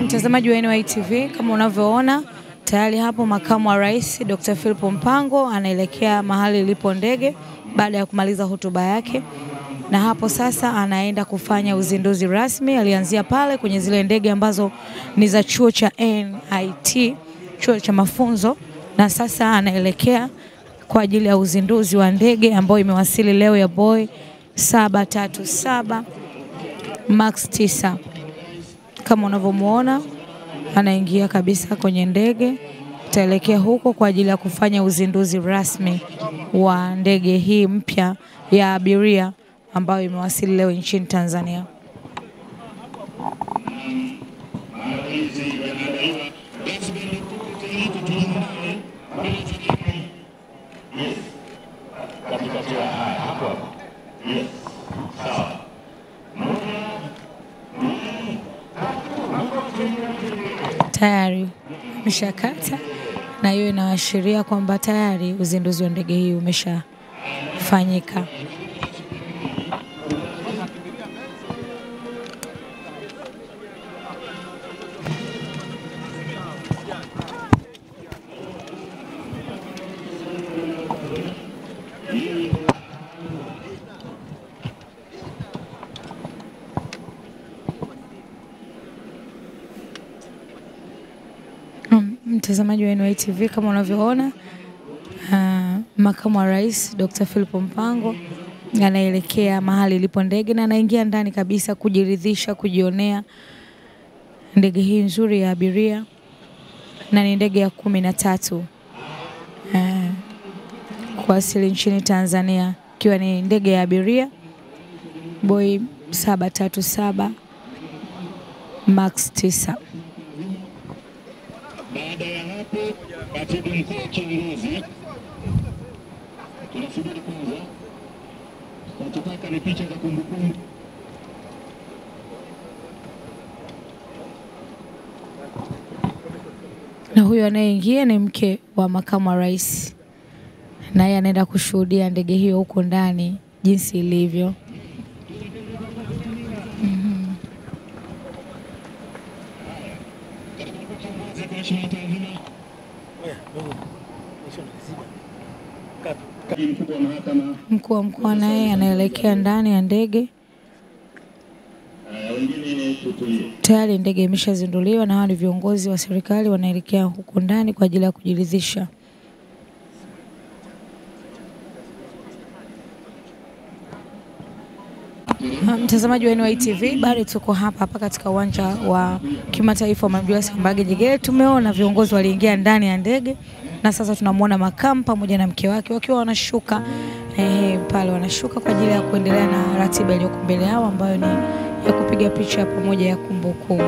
Mtazamaji wa NYTV kama unavyoona tayari hapo makamu wa rais Dr. Philip Mpango anaelekea mahali ilipo ndege baada ya kumaliza hotuba yake, na hapo sasa anaenda kufanya uzinduzi rasmi. Alianzia pale kwenye zile ndege ambazo ni za chuo cha NIT, chuo cha mafunzo, na sasa anaelekea kwa ajili ya uzinduzi wa ndege ambayo imewasili leo ya Boeing 737 Max 9 kama unavyomuona anaingia kabisa kwenye ndege, taelekea huko kwa ajili ya kufanya uzinduzi rasmi wa ndege hii mpya ya abiria ambayo imewasili leo nchini Tanzania. Tayari mishakata na hiyo inaashiria kwamba tayari uzinduzi wa ndege hii umeshafanyika. Mtazamaji wa NY TV kama unavyoona, uh, makamu wa rais Dr. Philip Mpango anaelekea mahali ilipo ndege na anaingia ndani kabisa kujiridhisha, kujionea ndege hii nzuri ya abiria, na ni ndege ya kumi na tatu eh, kuwasili nchini Tanzania, ikiwa ni ndege ya abiria Boeing 737 Max 9. Katibu mkuu kiongozi, tunasubiri kwanza, ni picha za kumbukumbu. na huyo anayeingia ni mke wa makamu wa rais, naye anaenda kushuhudia ndege hiyo huko ndani jinsi ilivyo. Mm mahakama, Mkuu wa mkoa naye anaelekea ndani ya ndege. Tayari ndege imeshazinduliwa na hawa ni viongozi wa serikali wanaelekea huko ndani kwa ajili ya kujiridhisha. Mtazamaji wa NYTV, bado tuko hapa hapa katika uwanja wa kimataifa wa Julius Kambarage Nyerere. Tumeona viongozi waliingia ndani ya ndege na sasa tunamwona makamu pamoja na mke wake wakiwa wanashuka eh, pale wanashuka kwa ajili ya kuendelea na ratiba iliyoko mbele yao ambayo ni ya kupiga picha pamoja ya kumbukumbu.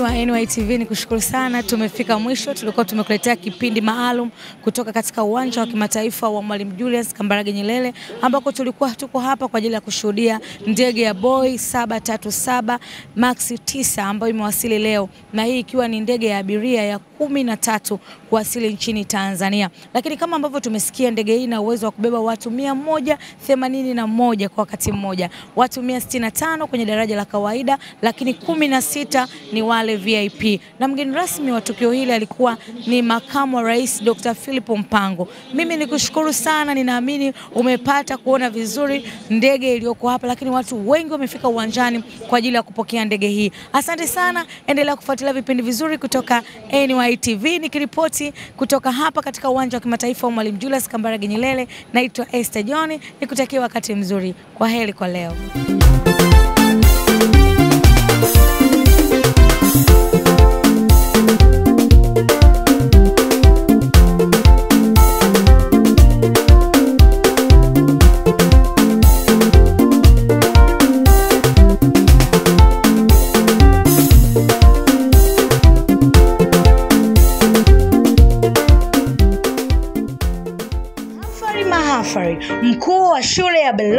NYTV ni kushukuru sana, tumefika mwisho. Tulikuwa tumekuletea kipindi maalum kutoka katika uwanja wa kimataifa wa Mwalimu Julius Kambarage Nyerere, ambako tulikuwa tuko hapa kwa ajili ya kushuhudia ndege ya Boeing 737 Max 9 ambayo imewasili leo, na hii ikiwa ni ndege ya abiria ya kumi na tatu kuwasili nchini Tanzania. Lakini kama ambavyo tumesikia, ndege hii ina uwezo wa kubeba watu mia moja themanini na moja kwa wakati mmoja, watu mia sitini na tano kwenye daraja la kawaida, lakini kumi na sita ni wale VIP. Na mgeni rasmi wa tukio hili alikuwa ni makamu wa rais Dr. Philip Mpango. Mimi nikushukuru sana, ninaamini umepata kuona vizuri ndege iliyoko hapa, lakini watu wengi wamefika uwanjani kwa ajili ya kupokea ndege hii. Asante sana, endelea kufuatilia vipindi vizuri kutoka NYTV. Nikiripoti kutoka hapa katika uwanja wa kimataifa wa Mwalimu Julius Kambarage Nyerere, naitwa Esther John, nikutakia wakati mzuri. Kwa heri kwa leo.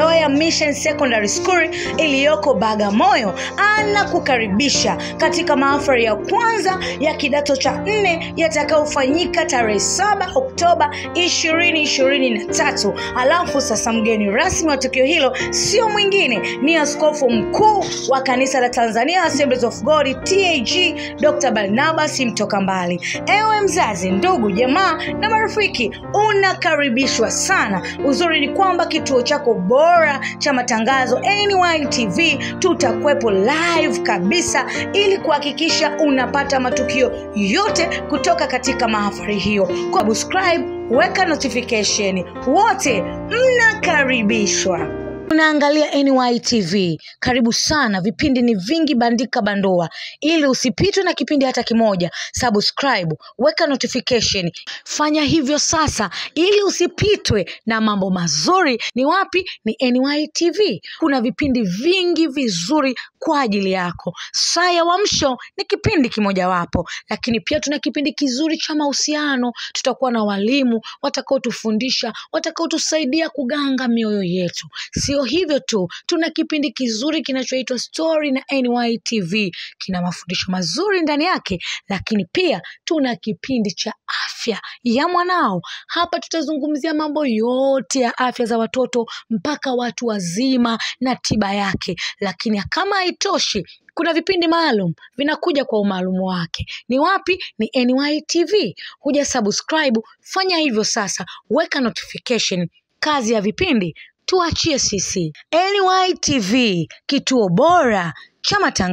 Shule ya Beloya Mission Secondary School iliyoko Bagamoyo, anakukaribisha katika maafari ya kwanza ya kidato cha nne yatakayofanyika tarehe saba Oktoba 2023. Alafu sasa mgeni rasmi wa tukio hilo sio mwingine ni askofu mkuu wa kanisa la Tanzania Assemblies of God TAG Dr. Barnabas Mtoka Mbali. Ewe mzazi, ndugu, jamaa na marafiki, unakaribishwa sana. Uzuri ni kwamba kituo chako bora cha matangazo NYTV tutakwepo live kabisa ili kuhakikisha unapata matukio yote kutoka katika mahafari hiyo. Kwa subscribe, weka notification, wote mnakaribishwa. Unaangalia NYTV, karibu sana. Vipindi ni vingi, bandika bandoa ili usipitwe na kipindi hata kimoja. Subscribe, weka notification, fanya hivyo sasa ili usipitwe na mambo mazuri. Ni wapi? Ni NYTV. Kuna vipindi vingi vizuri kwa ajili yako. Saa ya Uamsho ni kipindi kimojawapo, lakini pia tuna kipindi kizuri cha mahusiano. Tutakuwa na walimu watakaotufundisha, watakaotusaidia kuganga mioyo yetu. Sio hivyo tu, tuna kipindi kizuri kinachoitwa Story na NYTV, kina mafundisho mazuri ndani yake, lakini pia tuna kipindi cha afya ya mwanao. Hapa tutazungumzia mambo yote ya afya za watoto mpaka watu wazima na tiba yake. Lakini kama haitoshi, kuna vipindi maalum vinakuja kwa umaalumu wake. Ni wapi? Ni NYTV. Huja subscribe, fanya hivyo sasa, weka notification. Kazi ya vipindi tuachie sisi. NYTV, kituo bora cha matangazo.